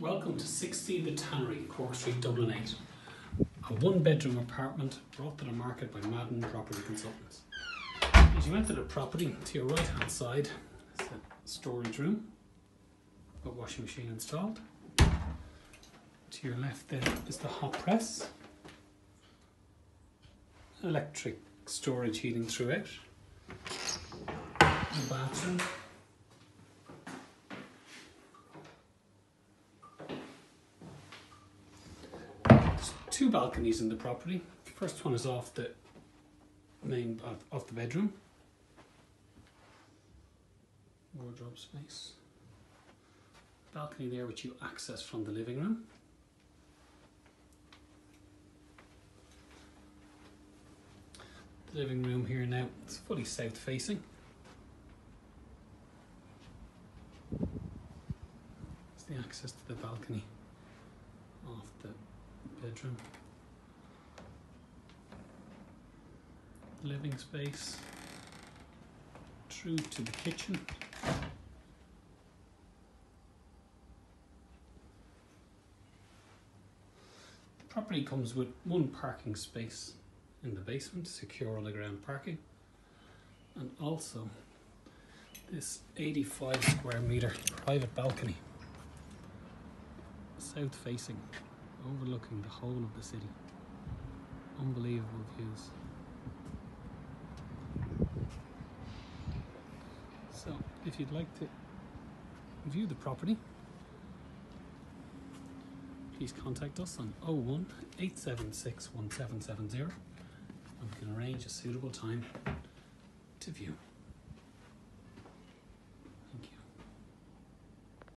Welcome to 60 The Tannery, Cork Street, Dublin 8. A one bedroom apartment brought to the market by Madden Property Consultants. As you enter the property, to your right hand side is a storage room, a washing machine installed. To your left there is the hot press, electric storage heating throughout, a bathroom. Two balconies in the property. The First one is off the main off, the bedroom. Wardrobe space. Balcony there which you access from the living room. The living room here now it's fully south facing. It's the access to the balcony off the bedroom. Living space through to the kitchen. The property comes with one parking space in the basement, secure underground parking, and also this 85 square meter private balcony, south facing, overlooking the whole of the city. Unbelievable views. So, if you'd like to view the property, please contact us on 01 876 1770 and we can arrange a suitable time to view.